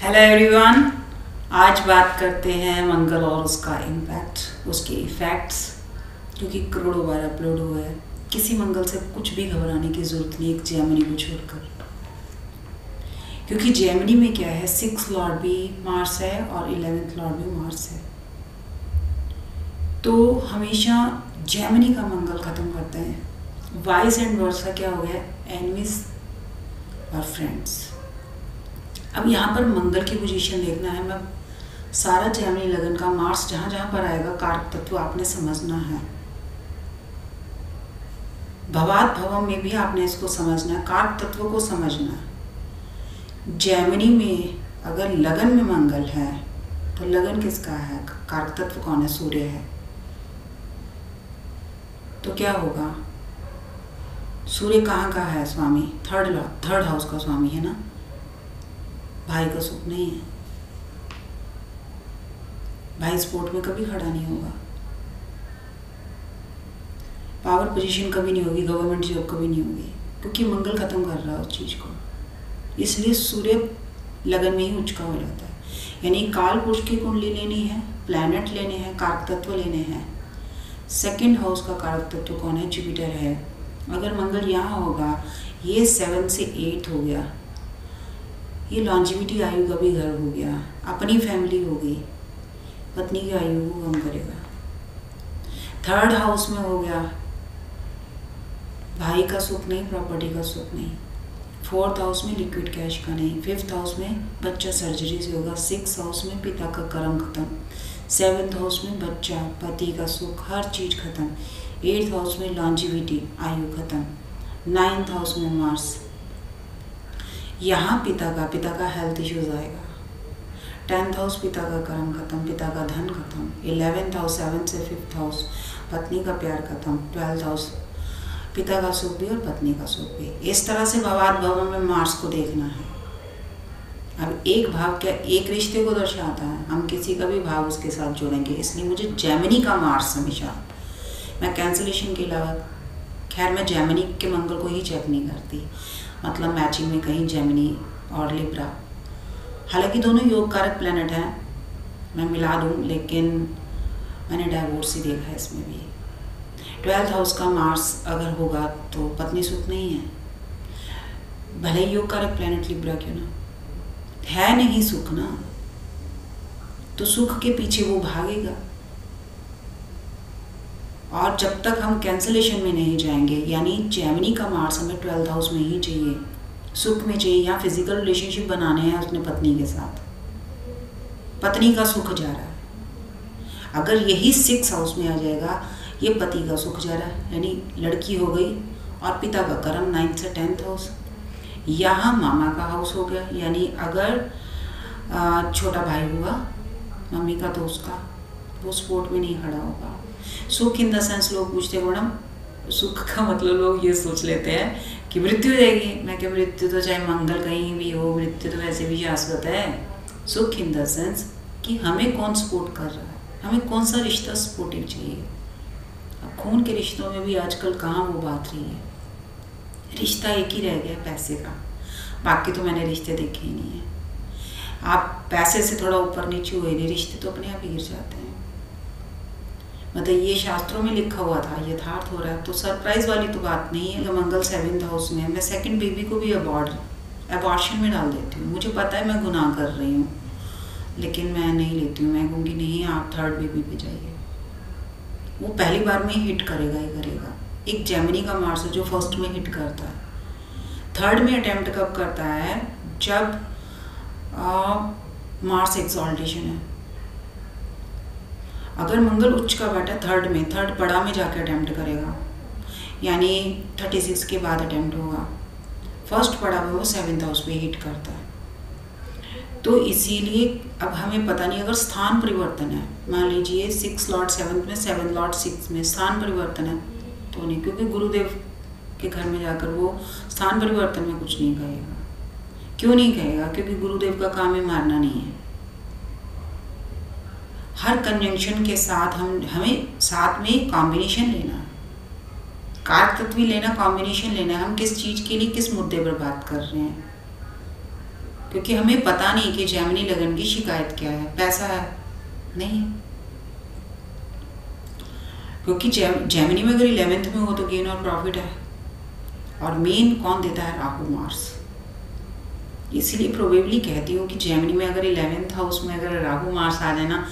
Hello everyone आज बात करते हैं मंगल और उसका इम्पैक्ट उसके इफ़ेक्ट्स क्योंकि करोड़ों बार अपलोड हुआ है। किसी मंगल से कुछ भी घबराने की ज़रूरत नहीं, एक जैमनी को छोड़कर। क्योंकि जैमनी में क्या है? सिक्स लॉर्ड भी मार्स है और इलेवेंथ लॉर्ड भी मार्स है। तो हमेशा जैमनी का मंगल ख़त्म करते हैं। वाइस एंड वर्स का क्या हो गया? एनमीज और फ्रेंड्स अब यहाँ पर मंगल की पोजीशन देखना है। मैं सारा जैमनी लगन का मार्स जहाँ जहाँ पर आएगा, कारक तत्व आपने समझना है। भवात भवम में भी आपने इसको समझना है, कारक तत्व को समझना है। जैमनी में अगर लगन में मंगल है तो लगन किसका है? कारक तत्व कौन है? सूर्य है। तो क्या होगा? सूर्य कहाँ का है, स्वामी? थर्ड थर्ड हाउस का स्वामी, है ना? भाई का सुख नहीं है। भाई स्पोर्ट में कभी खड़ा नहीं होगा। पावर पोजीशन कभी नहीं होगी गवर्नमेंट जॉब कभी नहीं होगी, क्योंकि मंगल खत्म कर रहा है उस चीज़ को। इसलिए सूर्य लगन में ही उचका हो जाता है। यानी काल पुरुष की कुंडली लेनी है प्लैनेट लेने हैं, कारक तत्व लेने हैं। सेकंड हाउस का कारक तत्व कौन है? जुपिटर है। अगर मंगल यहाँ होगा, ये सेवन से एट हो गया। ये लॉन्जिविटी आयु का भी घर हो गया। अपनी फैमिली हो गई। पत्नी की आयु को कम करेगा। थर्ड हाउस में हो गया। भाई का सुख नहीं प्रॉपर्टी का सुख नहीं। फोर्थ हाउस में लिक्विड कैश का नहीं। फिफ्थ हाउस में बच्चा सर्जरी से होगा। सिक्स हाउस में पिता का कर्म खत्म। सेवन्थ हाउस में बच्चा, पति का सुख, हर चीज़ खत्म। एट्थ हाउस में लॉन्जिविटी आयु खत्म। नाइन्थ हाउस में मार्स यहाँ पिता का पिता का हेल्थ इश्यूज़ आएगा। टेंथ हाउस पिता का कर्म खत्म, पिता का धन खत्म। इलेवेंथ हाउस सेवन से फिफ्थ हाउस पत्नी का प्यार खत्म। ट्वेल्थ हाउस पिता का सुख भी और पत्नी का सुख भी। इस तरह से भवाद भवन में मार्स को देखना है। अब एक भाव क्या, एक रिश्ते को दर्शाता है। हम किसी का भी भाव उसके साथ जोड़ेंगे। इसलिए मुझे जैमिनी का मार्स हमेशा। मैं कैंसिलेशन के अलावा खैर, मैं जैमिनी के मंगल को ही चेक नहीं करती। मतलब मैचिंग में कहीं जेमिनी और लिब्रा हालाँकि दोनों योग कारक प्लानट हैं, मैं मिला दूँ, लेकिन मैंने डाइवोर्स ही देखा है इसमें भी। ट्वेल्थ हाउस का मार्स अगर होगा तो पत्नी सुख नहीं है। भले ही योग कारक प्लानट लिब्रा क्यों ना। है नहीं सुख ना। तो सुख के पीछे वो भागेगा। और जब तक हम कैंसलेशन में नहीं जाएँगे, यानी जैमिनी का मार्स हमें ट्वेल्थ हाउस में ही चाहिए, सुख में चाहिए या फ़िज़िकल रिलेशनशिप बनाने हैं उसने पत्नी के साथ। पत्नी का सुख जा रहा है। अगर यही सिक्स हाउस में आ जाएगा, ये पति का सुख जा रहा है, यानी लड़की हो गई और पिता का कर्म नाइन्थ से टेंथ हाउस यहाँ मामा का हाउस हो गया, यानी अगर छोटा भाई हुआ, मम्मी का तो उसका, वो स्पोर्ट में नहीं खड़ा होगा। सुख इन द सेंस लोग पूछते हैं, मैडम, सुख का मतलब लोग ये सोच लेते हैं कि मृत्यु देगी। मैं क्या, मृत्यु तो चाहे मंगल कहीं भी हो, मृत्यु तो वैसे भी शाश्वत है। सुख इन द सेंस कि हमें कौन सपोर्ट कर रहा है? हमें कौन सा रिश्ता सपोर्टिव चाहिए? अब खून के रिश्तों में भी आजकल कहाँ वो बात रही है? रिश्ता एक ही रह गया पैसे का। बाकी तो मैंने रिश्ते देखे ही नहीं है। आप पैसे से थोड़ा ऊपर नीचे हुए नहीं रिश्ते तो अपने आप गिर जाते हैं। मतलब ये शास्त्रों में लिखा हुआ था, यथार्थ हो रहा है। तो सरप्राइज़ वाली तो बात नहीं है मंगल सेवेंथ हाउस में मैं सेकंड बेबी को भी अबॉर्ड अबॉर्शन में डाल देती हूँ। मुझे पता है मैं गुनाह कर रही हूँ, लेकिन मैं नहीं लेती हूँ। मैं कहूँगी, नहीं, आप थर्ड बेबी पे जाइए। वो पहली बार में हिट करेगा ही करेगा। एक जेमिनी का मार्स जो फ़र्स्ट में हिट करता है। थर्ड में अटैम्प्ट कब करता है? जब मार्स एक्सॉल्टेशन है। अगर मंगल उच्च का बैठा थर्ड में थर्ड पड़ा में जाकर अटैम्प्ट करेगा। यानी थर्टी सिक्स के बाद अटैम्प्ट होगा। फ़र्स्ट पड़ा हुआ वो सेवेंथ हाउस पे हिट करता है। तो इसीलिए अब हमें पता नहीं अगर स्थान परिवर्तन है। मान लीजिए सिक्स लॉर्ड सेवन्थ में सेवन लॉर्ड सिक्स में स्थान परिवर्तन है तो नहीं, क्योंकि गुरुदेव के घर में जाकर वो स्थान परिवर्तन में कुछ नहीं कहेगा। क्यों नहीं कहेगा? क्योंकि गुरुदेव का काम है मारना नहीं है। हर कंजंक्शन के साथ हम, हमें साथ में कॉम्बिनेशन लेना कार तत्वी लेना कॉम्बिनेशन लेना हम किस चीज़ के लिए किस मुद्दे पर बात कर रहे हैं? क्योंकि हमें पता नहीं कि जैमिनी लगन की शिकायत क्या है। पैसा है? नहीं। क्योंकि जैमिनी में अगर इलेवेंथ में हो तो गेन और प्रॉफिट है। और मेन कौन देता है? राहु मार्स इसीलिए प्रोबेबली कहती हूँ कि जैमिनी में अगर इलेवेंथ हाउस में अगर राहु मार्स आ जाए ना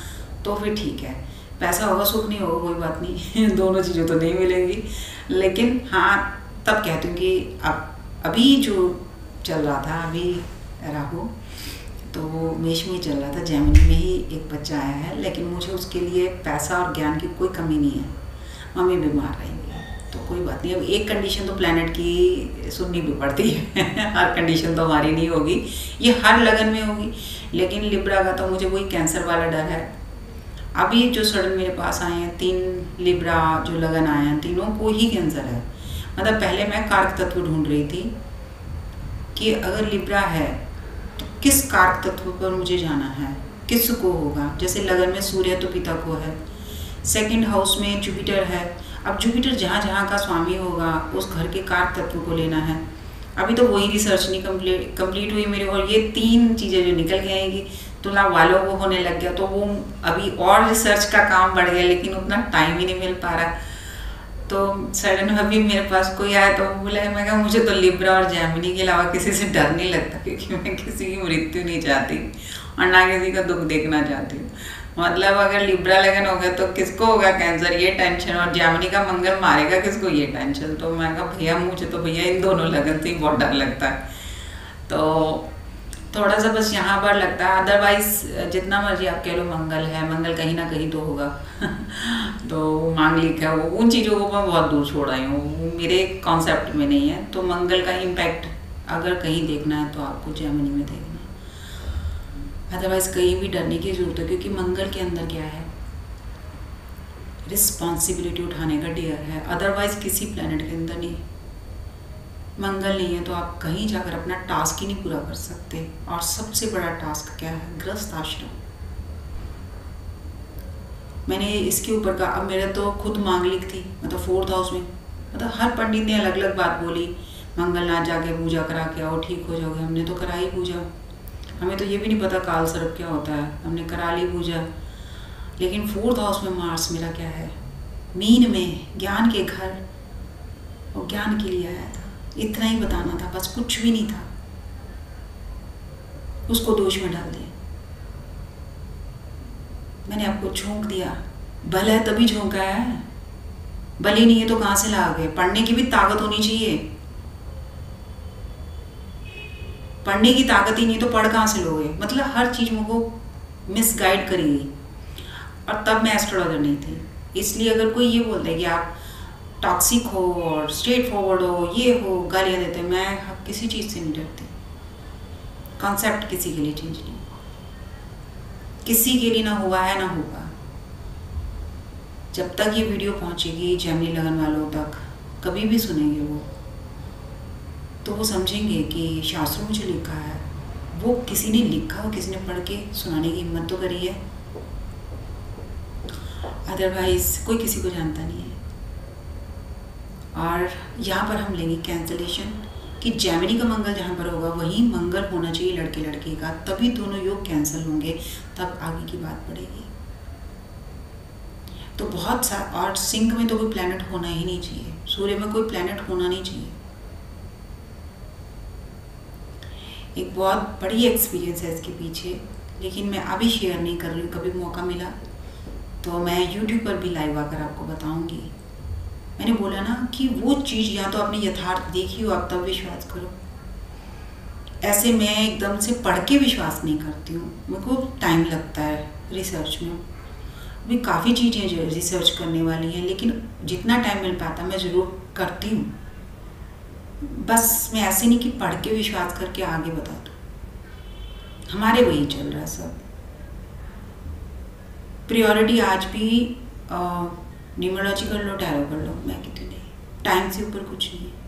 तो फिर ठीक है। पैसा होगा सुख नहीं होगा, कोई बात नहीं। दोनों चीज़ें तो नहीं मिलेंगी। लेकिन हाँ तब कहती हूँ कि अब, अभी जो चल रहा था, अभी राहु तो वो मेष में ही चल रहा था, जैमिनी में ही एक बच्चा आया है, लेकिन मुझे उसके लिए पैसा और ज्ञान की कोई कमी नहीं है। मम्मी बीमार रहेंगी तो कोई बात नहीं। अब एक कंडीशन तो प्लानट की सुननी भी पड़ती है। हर कंडीशन तो हमारी नहीं होगी। ये हर लगन में होगी। लेकिन लिब्रा का तो मुझे वही कैंसर वाला डर है। अभी जो सडन मेरे पास आए हैं, तीन लिब्रा जो लगन आए हैं, तीनों को ही कैंसर है। मतलब पहले मैं कारक तत्व ढूंढ रही थी कि अगर लिब्रा है तो किस कारक तत्व पर मुझे जाना है? किस को होगा? जैसे लगन में सूर्य तो पिता को है। सेकंड हाउस में जुपिटर है। अब जुपिटर जहाँ जहाँ का स्वामी होगा, उस घर के कारक तत्व को लेना है। अभी तो वही रिसर्च नहीं कंप्लीट कंप्लीट हुई मेरे और ये तीन चीज़ें जो निकल आएँगी तुला वालों को होने लग गया तो वो अभी और रिसर्च का काम बढ़ गया, लेकिन उतना टाइम ही नहीं मिल पा रहा। तो सडन अभी मेरे पास कोई आया तो बोला, मैं कहा, मुझे तो लिब्रा और जैमिनी के अलावा किसी से डर नहीं लगता, क्योंकि मैं किसी की मृत्यु नहीं चाहती और ना किसी का दुख देखना चाहती हूँ। मतलब अगर लिब्रा लगन हो गया तो किसको होगा कैंसर ये टेंशन और जैमिनी का मंगल मारेगा किसको ये टेंशन तो मैं कहा, भैया, मुझे तो भैया इन दोनों लगन से ही बहुत डर लगता है। तो थोड़ा सा बस यहाँ पर लगता है। अदरवाइज़ जितना मर्ज़ी आप कह लो, मंगल है। मंगल कहीं ना कहीं तो होगा। तो मांगलिक है वो उन चीज़ों को मैं बहुत दूर छोड़ आई हूँ। वो मेरे कॉन्सेप्ट में नहीं है। तो मंगल का इम्पैक्ट अगर कहीं देखना है तो आपको जर्मनी में देखना अदरवाइज़ कहीं भी डरने की ज़रूरत है, क्योंकि मंगल के अंदर क्या है? रिस्पॉन्सिबिलिटी उठाने का डियर है। अदरवाइज़ किसी प्लानट के अंदर नहीं। मंगल नहीं है तो आप कहीं जाकर अपना टास्क ही नहीं पूरा कर सकते। और सबसे बड़ा टास्क क्या है? ग्रस्त आश्रम। मैंने इसके ऊपर कहा, अब मेरा तो खुद मांगलिक थी मतलब फोर्थ हाउस में। मतलब हर पंडित ने अलग अलग बात बोली मंगलनाथ जाके पूजा करा के आओ, ठीक हो जाओगे। हमने तो करा ही पूजा। हमें तो ये भी नहीं पता काल सर्प क्या होता है। हमने करा ली पूजा। लेकिन फोर्थ हाउस में मार्स मेरा क्या है? मीन में, ज्ञान के घर। और ज्ञान के लिए आया इतना ही बताना था, बस कुछ भी नहीं था। उसको दोष में डाल दिया। मैंने आपको झोंक दिया। बल है तभी झोंका है। ही नहीं है तो कहाँ से ला गए पढ़ने की भी ताकत होनी चाहिए। पढ़ने की ताकत ही नहीं तो पढ़ कहाँ से लोगे? मतलब हर चीज़ मुझको मिसगाइड करी गई और तब मैं एस्ट्रोलॉजर नहीं थी। इसलिए अगर कोई ये बोलता है कि आप टॉक्सिक हो और स्ट्रेट फॉरवर्ड हो, ये हो, गालियाँ देते मैं किसी चीज़ से नहीं डरती। कॉन्सेप्ट किसी के लिए चेंज नहीं किसी के लिए ना हुआ है, ना होगा जब तक ये वीडियो पहुंचेगी जैमनी लगन वालों तक, कभी भी सुनेंगे वो। तो वो समझेंगे कि शास्त्रों में जो लिखा है, वो किसी ने लिखा और किसी ने पढ़ के सुनाने की हिम्मत तो करी है। अदरवाइज़ कोई किसी को जानता नहीं है। और यहाँ पर हम लेंगे कैंसलेशन कि जैमिनी का मंगल जहाँ पर होगा, वही मंगल होना चाहिए लड़के लड़के का, तभी दोनों योग कैंसिल होंगे, तब आगे की बात बढ़ेगी। तो बहुत सा, और सिंह में तो कोई प्लानट होना ही नहीं चाहिए, सूर्य में कोई प्लानट होना नहीं चाहिए। एक बहुत बड़ी एक्सपीरियंस है इसके पीछे, लेकिन मैं अभी शेयर नहीं कर रही हूँ, कभी मौका मिला तो मैं यूट्यूब पर भी लाइव आकर आपको बताऊँगी। मैंने बोला ना कि वो चीज़ या तो आपने यथार्थ देखी हो आप तब विश्वास करो। ऐसे मैं एकदम से पढ़ के विश्वास नहीं करती हूँ। मेरे को टाइम लगता है रिसर्च में। अभी काफ़ी चीज़ें जो रिसर्च करने वाली हैं लेकिन जितना टाइम मिल पाता मैं ज़रूर करती हूँ। बस मैं ऐसे नहीं कि पढ़ के विश्वास करके आगे बता दूँ। हमारे वही चल रहा है सब। प्रियोरिटी आज भी आ, न्यूमरोलॉजी कर लो टैरो कर लो मैं कहती नहीं। टाइम से ऊपर कुछ नहीं। है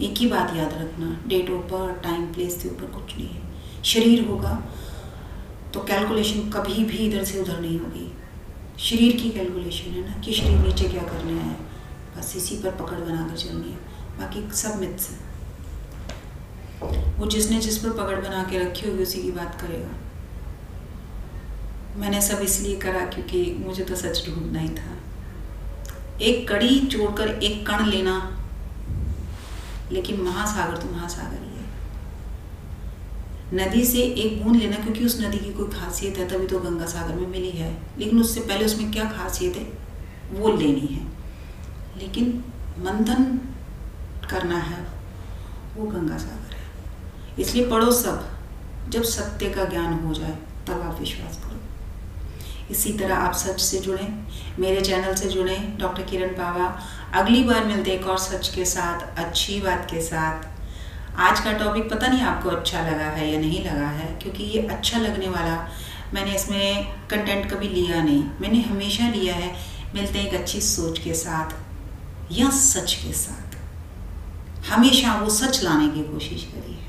एक ही बात याद रखना डेट ऊपर टाइम प्लेस से ऊपर कुछ नहीं है। शरीर होगा तो कैलकुलेशन कभी भी इधर से उधर नहीं होगी। शरीर की कैलकुलेशन है ना, कि शरीर नीचे क्या करना है। बस इसी पर पकड़ बनाकर चलनी है। बाकी सब मिथ्स है। वो जिसने जिस पर पकड़ बना के रखी होगी, उसी की बात करेगा। मैंने सब इसलिए करा क्योंकि मुझे तो सच ढूंढना ही था। एक कड़ी जोड़कर एक कण लेना। लेकिन महासागर तो महासागर ही है। नदी से एक बूंद लेना, क्योंकि उस नदी की कोई खासियत है, तभी तो गंगा सागर में मिली है। लेकिन उससे पहले उसमें क्या खासियत है? वो लेनी है। लेकिन मंथन करना है, वो गंगा सागर है। इसलिए पढ़ो सब। जब सत्य का ज्ञान हो जाए, तब आप विश्वास करो। इसी तरह आप सच से जुड़ें। मेरे चैनल से जुड़ें। डॉक्टर किरण पावा अगली बार मिलते एक और सच के साथ, अच्छी बात के साथ। आज का टॉपिक पता नहीं आपको अच्छा लगा है या नहीं लगा है, क्योंकि ये अच्छा लगने वाला मैंने इसमें कंटेंट कभी लिया नहीं। मैंने हमेशा लिया है, मिलते एक अच्छी सोच के साथ या सच के साथ। हमेशा वो सच लाने की कोशिश करिए।